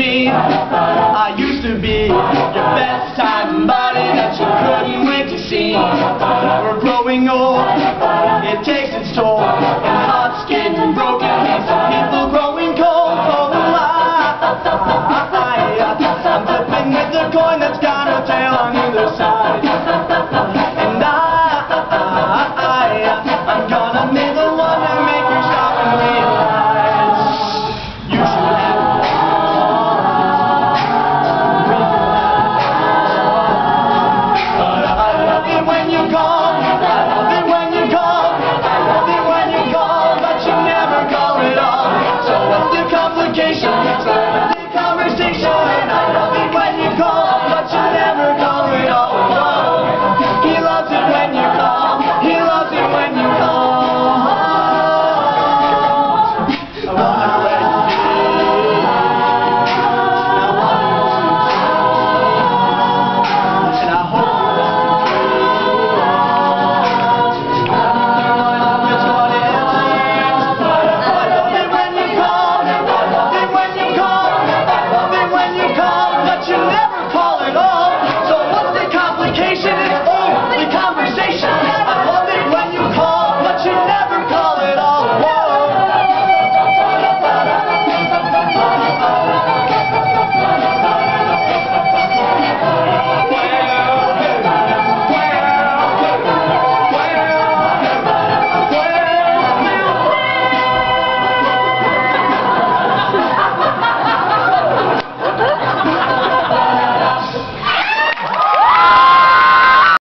me. I used to be your best type of body that you couldn't wait to see. We're growing old, it takes its toll. And hearts getting broken means people growing cold Oh, the light. I'm flipping with the coin